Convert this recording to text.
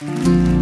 Bye.